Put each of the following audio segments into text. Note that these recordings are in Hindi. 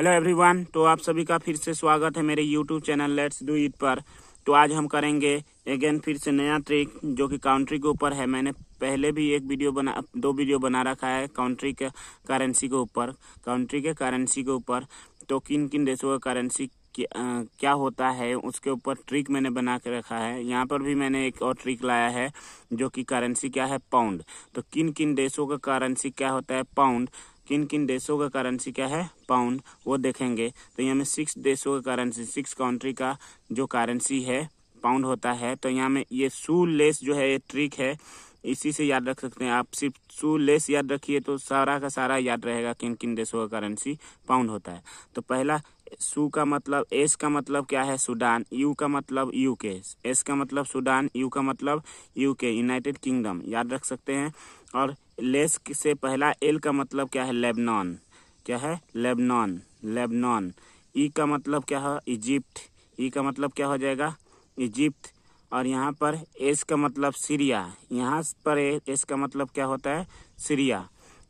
हेलो एवरीवन तो आप सभी का फिर से स्वागत है मेरे YouTube channel let's do it पर। तो आज हम करेंगे अगेन फिर से नया ट्रिक जो कि काउंट्री के ऊपर है। मैंने पहले भी एक वीडियो बना, दो वीडियो बना रखा है काउंट्री के करेंसी के ऊपर। काउंट्री के करेंसी के ऊपर तो किन किन देशों का करेंसी क्या होता है, उसके ऊपर ट्रिक मैंने बना के रखा है। यहाँ पर भी मैंने एक और ट्रिक लाया है, जो कि करेंसी क्या है? पाउंड तो किन किन देशों का करेंसी क्या होता है? पाउंड किन किन देशों का करेंसी क्या है? पाउंड वो देखेंगे। तो यहाँ में सिक्स देशों का करेंसी सिक्स कंट्री का जो करेंसी है पाउंड होता है। तो यहाँ में ये सू लेस जो है, ये ट्रिक है। इसी से याद रख सकते हैं। आप सिर्फ़ सू लेस याद रखिए तो सारा का सारा याद रहेगा किन किन देशों का करेंसी पाउंड होता है। तो पहला सू का मतलब एस का मतलब क्या है? सूडान यू का मतलब यूके एस का मतलब सूडान यू का मतलब यूके यूनाइटेड किंगडम याद रख सकते हैं। और लेस से पहला एल का मतलब क्या है? लेबनान क्या है? लेबनान लेबनान ई का मतलब क्या है? इजिप्ट ई का मतलब क्या हो जाएगा? इजिप्ट और यहाँ पर एस का मतलब सीरिया। यहाँ पर एस का मतलब क्या होता है? सीरिया।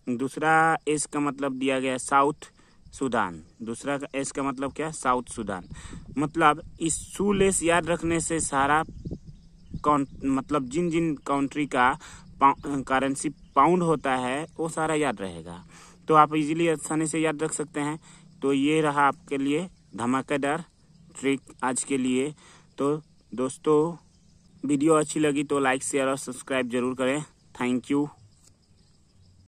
दूसरा एस का मतलब दिया गया साउथ सुदान। दूसरा का एस का मतलब क्या? South Sudan. मतलब इस सुलेस याद रखने से सारा कौन मतलब जिन जिन कंट्री का करेंसी पाउंड होता है, वो सारा याद रहेगा। तो आप इजीली आसानी से याद रख सकते हैं। तो ये रहा आपके लिए धमाकेदार ट्रिक आज के लिए। तो दोस्तों वीडियो अच्छी लगी तो लाइक शेयर और सब्सक्राइब ज़रूर करें। Thank you.